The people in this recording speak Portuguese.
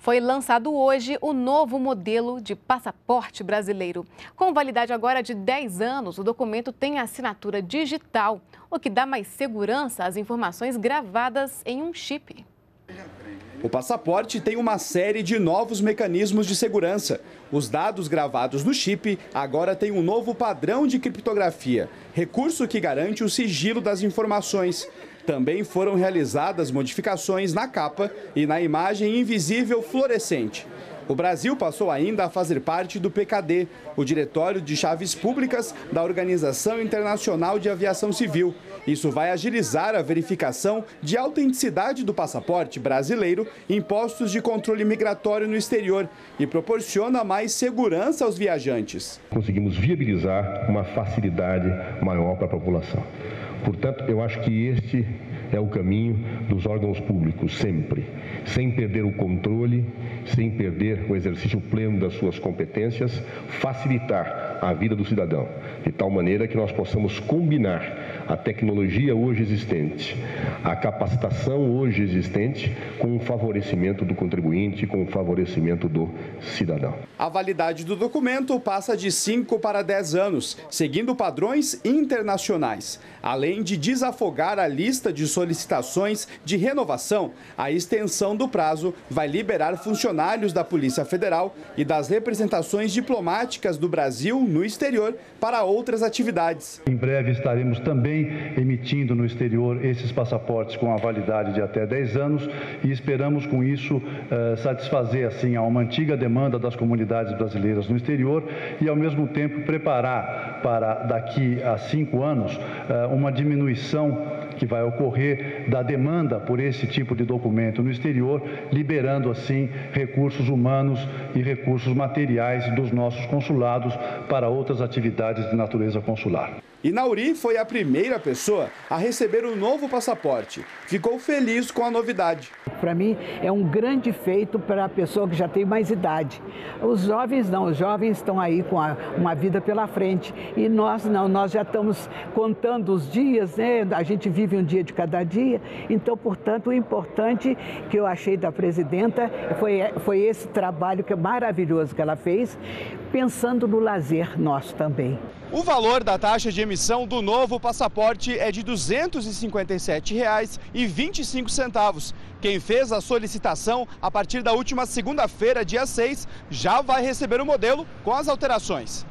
Foi lançado hoje o novo modelo de passaporte brasileiro. Com validade agora de 10 anos, o documento tem assinatura digital, o que dá mais segurança às informações gravadas em um chip. O passaporte tem uma série de novos mecanismos de segurança. Os dados gravados no chip agora têm um novo padrão de criptografia, recurso que garante o sigilo das informações. Também foram realizadas modificações na capa e na imagem invisível fluorescente. O Brasil passou ainda a fazer parte do PKD, o Diretório de Chaves Públicas da Organização Internacional de Aviação Civil. Isso vai agilizar a verificação de autenticidade do passaporte brasileiro em postos de controle migratório no exterior e proporciona mais segurança aos viajantes. Conseguimos viabilizar uma facilidade maior para a população. Portanto, eu acho que este é o caminho dos órgãos públicos, sempre, sem perder o controle, sem perder o exercício pleno das suas competências, facilitar a vida do cidadão, de tal maneira que nós possamos combinar a tecnologia hoje existente, a capacitação hoje existente, com o favorecimento do contribuinte, com o favorecimento do cidadão. A validade do documento passa de 5 para 10 anos, seguindo padrões internacionais. Além de desafogar a lista de solicitações de renovação, a extensão do prazo vai liberar funcionários da Polícia Federal e das representações diplomáticas do Brasil no exterior para outras atividades. Em breve estaremos também emitindo no exterior esses passaportes com a validade de até 10 anos e esperamos com isso eh, satisfazer assim a uma antiga demanda das comunidades brasileiras no exterior e ao mesmo tempo preparar para daqui a cinco anos eh, uma diminuição que vai ocorrer da demanda por esse tipo de documento no exterior, liberando assim recursos humanos e recursos materiais dos nossos consulados para outras atividades de natureza consular. E Nauri foi a primeira pessoa a receber o novo passaporte. Ficou feliz com a novidade. Para mim é um grande feito para a pessoa que já tem mais idade. Os jovens não, os jovens estão aí com a, uma vida pela frente e nós não, nós já estamos contando os dias, né? A gente vive um dia de cada dia. Então, portanto, o importante que eu achei da presidenta foi, foi esse trabalho que é maravilhoso que ela fez, pensando no lazer nosso também. O valor da taxa de emissão do novo passaporte é de R$ 257,25. Quem fez a solicitação a partir da última segunda-feira, dia 6, já vai receber o modelo com as alterações.